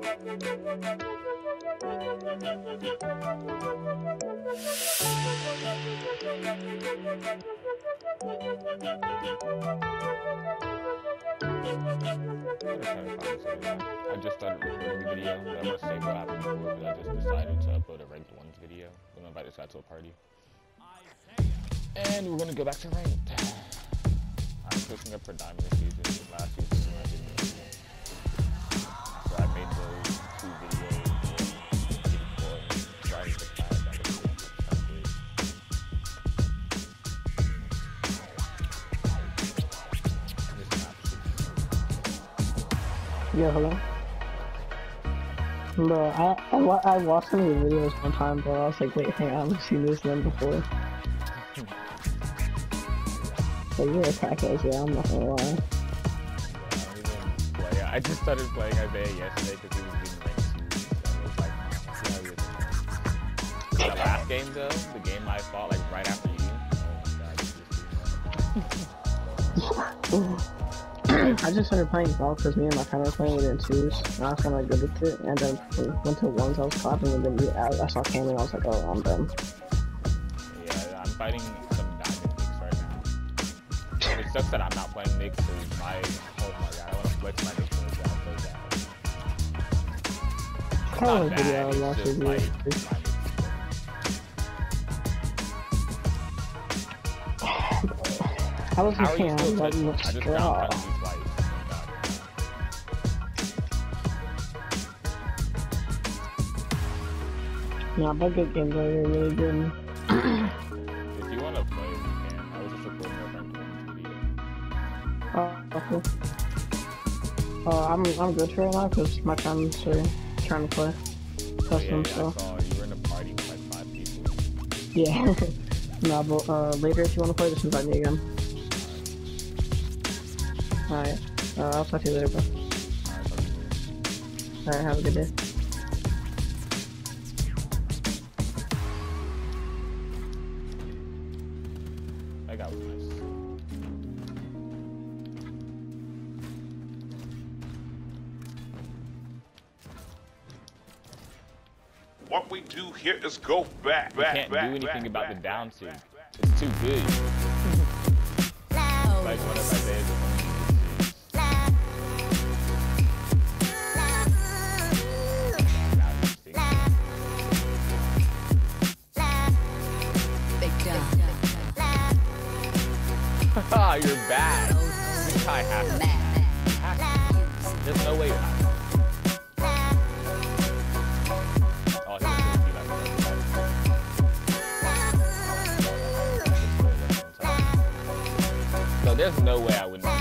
I just started recording the video, but I'm gonna say what happened before because I just decided to upload a ranked ones video. I'm gonna invite this guy to a party. And we're gonna go back to ranked. I'm pushing up for diamond this season. Last season Yeah, hello. Bro, I, I, I watched some of your videos one time, bro. I was like, wait, hang on, I've seen this one before. So you're a crackhead, yeah, I'm not gonna lie. Yeah, I play. I just started playing Isaiah yesterday because he was being ranked. So it was like, see how he. The last game though, the game I fought like right after you. Oh my god, you just I just started playing golf because me and my friend were playing it in twos, and I was kind of good with it. And then we went to ones, I was clapping, and then I, I saw Cameron, I was like, oh, I'm done. Yeah, I'm fighting some diamond mix right now. It sucks that I'm not playing mix because my oh my god, I want to flex my so bad, so bad. It's Oh, not the video I bad, watched like. How was your are you camp? still Nah, but good games are really good. If you want to play, we can. I was just recording a friend video. Oh, okay. Uh, I'm I'm good for right now because my friends are trying to play Oh, yeah, custom, yeah, so you were in a party with like five people. yeah. nah, but uh, later if you want to play, just invite me again. Alright. Uh, I'll talk to you later, bro. Alright, talk to you later. Alright, have a good day. What we do here is go back, You back, can't do anything back, about back, the down back, two. back, back. It's too good. like one of my days. Ah, you're bad. This guy has to. has to. There's no way there's no way I wouldn't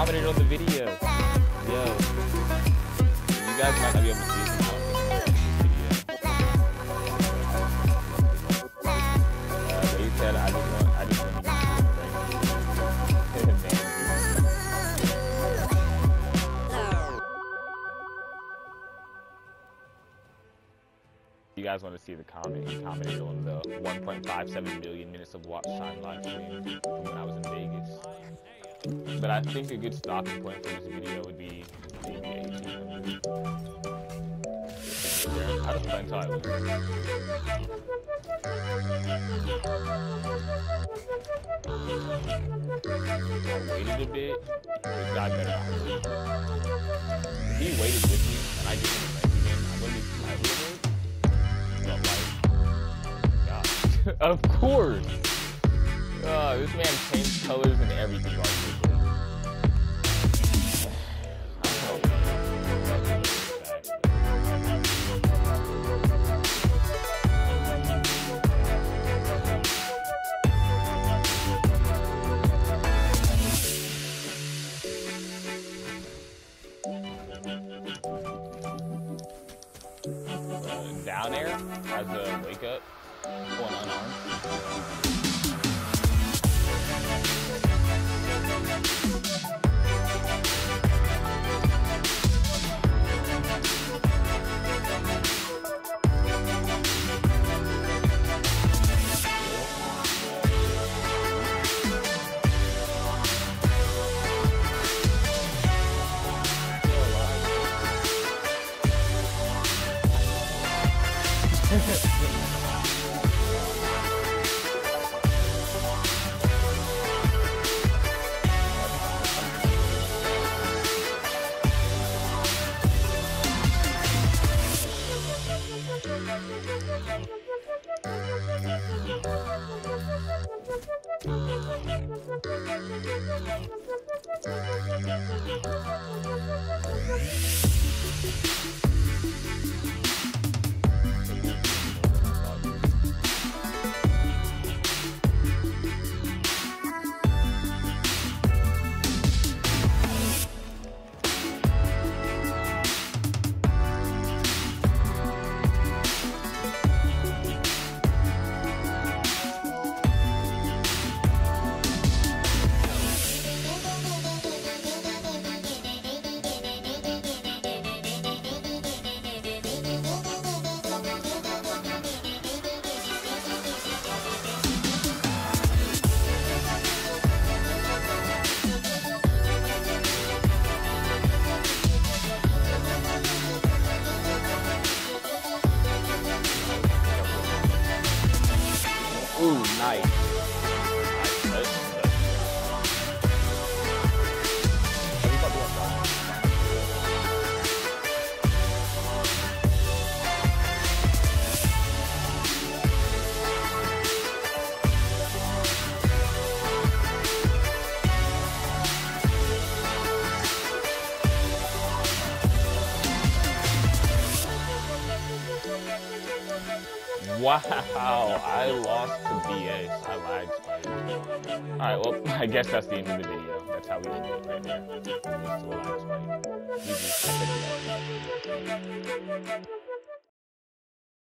commented on the video. Yo. You guys might not be able to see this. You guys want to see the comment? He commented on the 1.57 million minutes of watch time live stream from when I was in Vegas. But I think a good stopping point for this video would be maybe 1800. I just play until I. I waited a bit. This guy better. If he waited with me and I didn't rank again, I wouldn't have But like, God. of course. Uh, this man changed colors and everything. Uh, down air as a wake up going unarmed. Perfect. Thank you. Nice. Wow, I lost to BS. I lied spike. Alright, well, I guess that's the end of the video. That's how we end it right there. To a.